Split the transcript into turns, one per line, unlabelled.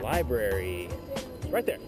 Library. Right there.